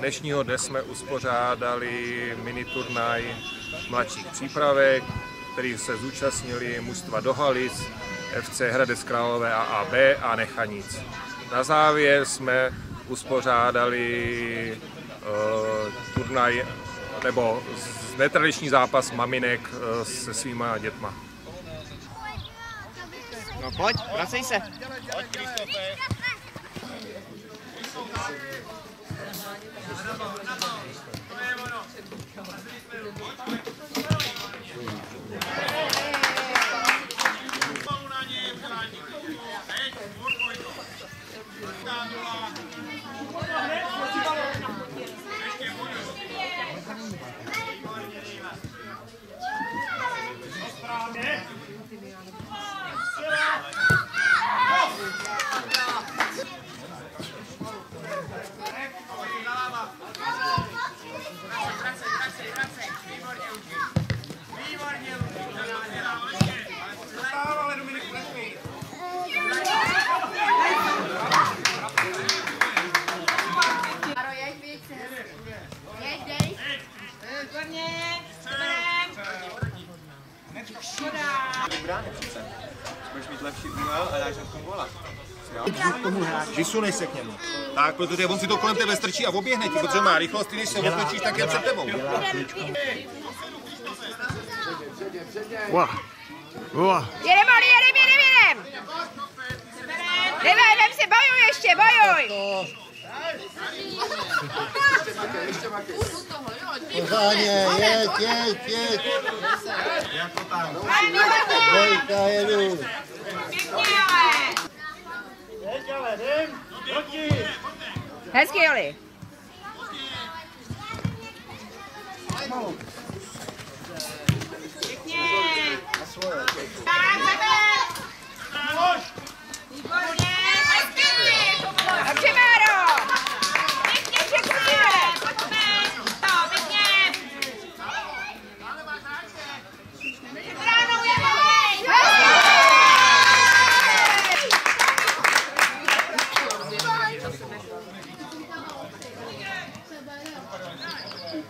dnešního dne jsme uspořádali mini turnaj mladších přípravek, který se zúčastnili mužstva Dohalic, FC Hradec Králové AAB a Nechanic. Na závěr jsme uspořádali uh, turnaj nebo netradiční zápas maminek uh, se svýma dětma. No pojď, vracej se. Gracias. Přece. Budeš mít lepší úhel a dáš ho góla. Vysunej se k němu. Tak, protože on si to kolem tebe strčí a oběhne ti, protože má rychlost, ty když se otočíš, tak je před tebou. Jedem, Oli, jedem, jedem, jedem. Jdeme, vem si, bojuj ještě, bojuj. Pořádně, jeď, jeď, jeď. Dvojka, jedu. Pěkně, ale. Hezky, Oli.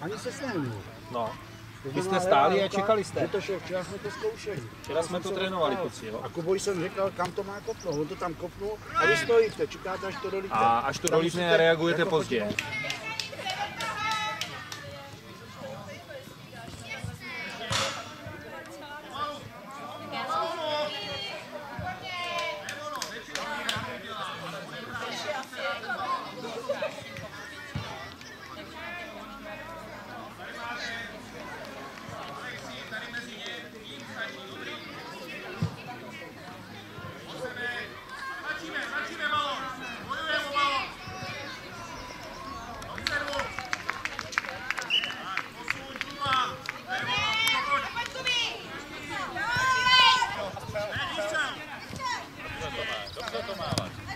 Ani se snehnu. No. Vy jste stáli a čekali jste. Je to šel, včera jsme to zkoušeli. Včera jsme to trénovali, kluci, jo. A Kubovi jsem řekl, kam to má kopnout. On to tam kopnul a vy stojíte, čekáte, až to dolíte. A až to dolítne, musíte reagujete jako pozdě. Pojď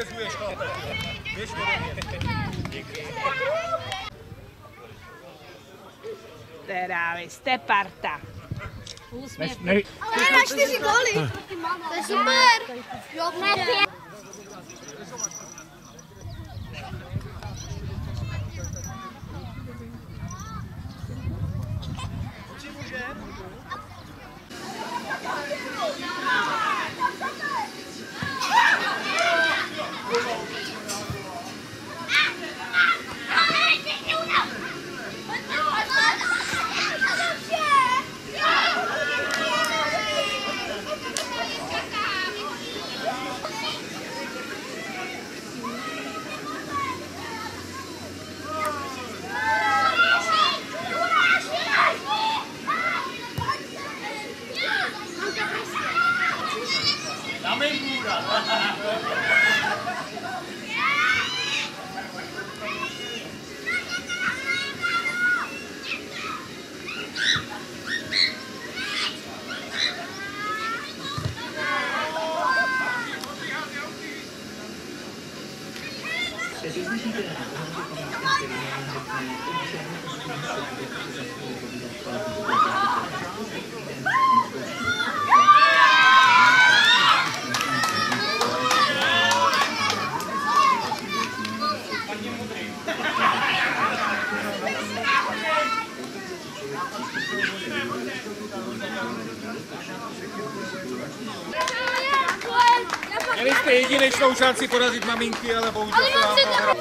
Vyměřuješ chlape. Běž Teda vy jste parta. Ale na čtyři góly. To je super. Měli jste jedinečnou šanci porazit maminky, ale bohužel se vám